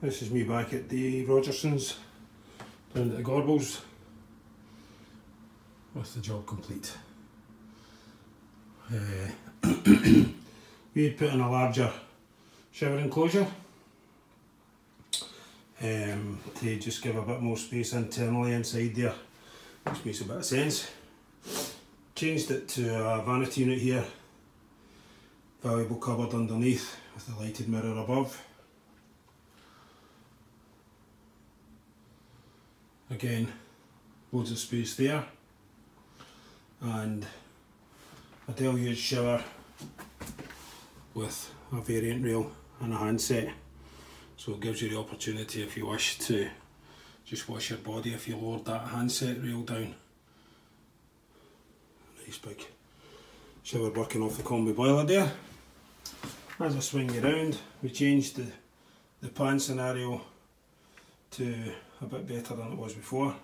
This is me back at the Rogersons down at the Gorbals with the job complete. Uh, we put in a larger shower enclosure. Um, to just give a bit more space internally inside there, which makes a bit of sense. Changed it to a vanity unit here, valuable cupboard underneath with a lighted mirror above. Again, loads of space there. And a deluge shower with a variant rail and a handset. So it gives you the opportunity if you wish to just wash your body if you lowered that handset rail down. Nice big shower working off the combi boiler there as I swing you around we changed the, the pan scenario to a bit better than it was before.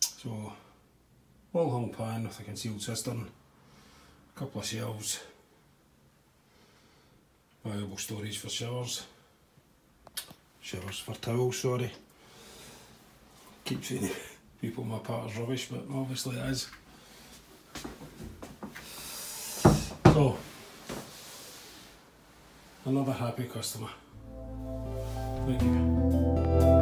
So wall hung pan with a concealed cistern a couple of shelves valuable storage for showers showers for towels sorry. Keep saying people my part is rubbish but obviously it is so another happy customer. Thank you